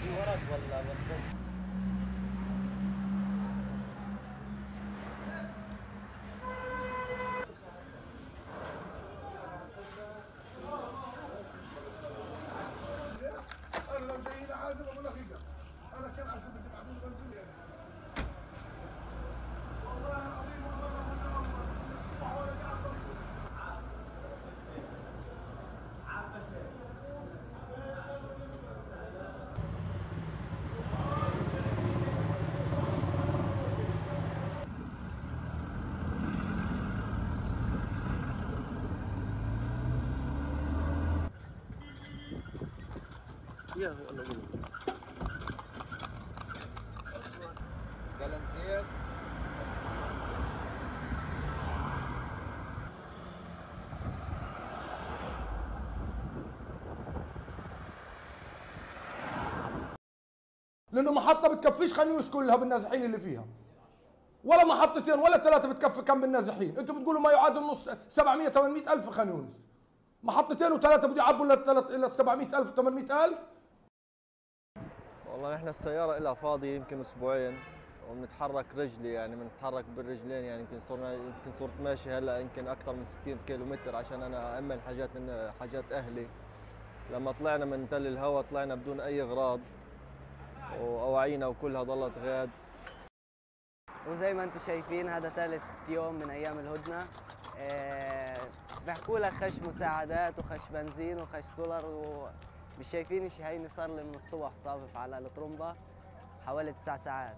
في ورق ولا بس؟ أنا لو جايين عادي بقول لك أنا كان احسب بدي بعمل بنزين والله العظيم والله ما قلنا والله الصبح ولا قاعد قلنسير لأنه محطة بتكفيش خان يونس كلها بالنازحين اللي فيها. ولا محطتين ولا ثلاثة بتكفي كم بالنازحين. أنتم بتقولوا ما يعادل نص 700 800 ألف خان يونس محطتين وثلاثة بده يعبوا إلى 700 ألف 800 ألف؟ والله إحنا السيارة لها فاضية يمكن أسبوعين وبنتحرك رجلي يعني بنتحرك بالرجلين يعني يمكن صرنا يمكن صرت ماشي هلأ يمكن أكثر من 60 كيلو متر عشان أنا امن حاجات حاجات أهلي. لما طلعنا من تل الهوى طلعنا بدون أي أغراض واواعينا وكلها ضلت غاد وزي ما أنتم شايفين هذا ثالث يوم من أيام الهدنة. آه، بيحكوا لك خش مساعدات وخش بنزين وخش سولر ومش شايفين شيء هيني صار لي من الصبح صافف على الطرمبه حوالي تسع ساعات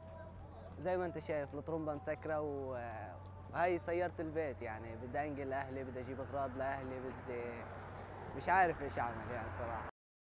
زي ما انت شايف الطرمبه مسكرة. وهي سيارة البيت يعني بدي أنقل لأهلي بدي أجيب أغراض لأهلي بدي مش عارف إيش أعمل يعني صراحة